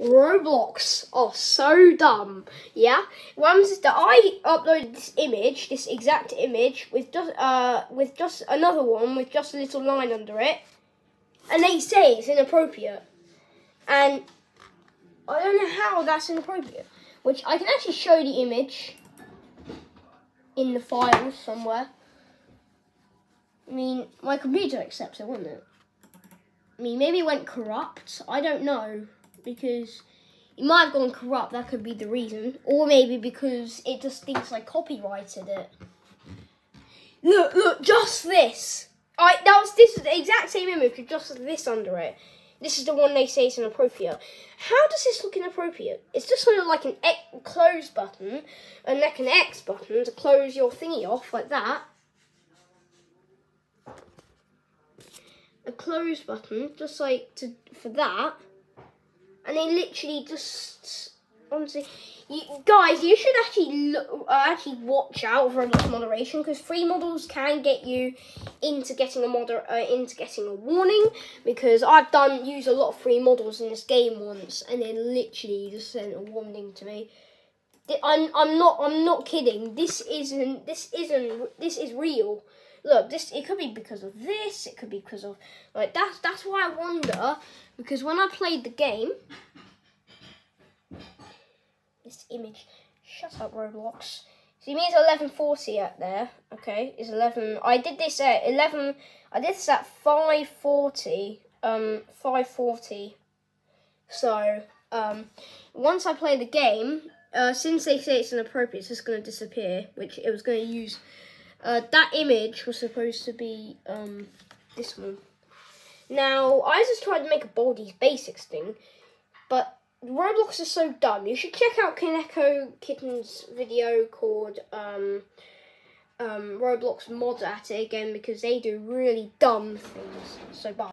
Roblox are so dumb. Yeah, once that I uploaded this image, this exact image, with just uh with just another one with just a little line under it, and they say it's inappropriate, and I don't know how that's inappropriate. Which I can actually show the image in the files somewhere. I mean, my computer accepts it, wouldn't it? I mean, maybe it went corrupt. I don't know because it might have gone corrupt. That could be the reason, or maybe because it just thinks I copyrighted it. Look, look, just this. I that was this is the exact same image with just this under it. This is the one they say is inappropriate. How does this look inappropriate? It's just sort of like an X close button and like an X button to close your thingy off like that. A close button, just like to for that and they literally just honestly, you, guys, you should actually look, uh, actually watch out for Roblox moderation because free models can get you into getting a moder uh, into getting a warning because I've done use a lot of free models in this game once and they literally just sent a warning to me. I'm I'm not I'm not kidding. This isn't this isn't this is real. Look, this it could be because of this. It could be because of like that's that's why I wonder because when I played the game, this image. Shut up, Roblox. See, me it's 1140 out there. Okay, it's 11. I did this at 11. I did this at 540. Um, 540. So, um, once I play the game, uh, since they say it's inappropriate, it's just going to disappear, which it was going to use uh, that image was supposed to be um, this one. Now, I just tried to make a Baldi's Basics thing, but Roblox is so dumb. You should check out Kaneko Kitten's video called um, um, Roblox Mod at it again because they do really dumb things. So bye.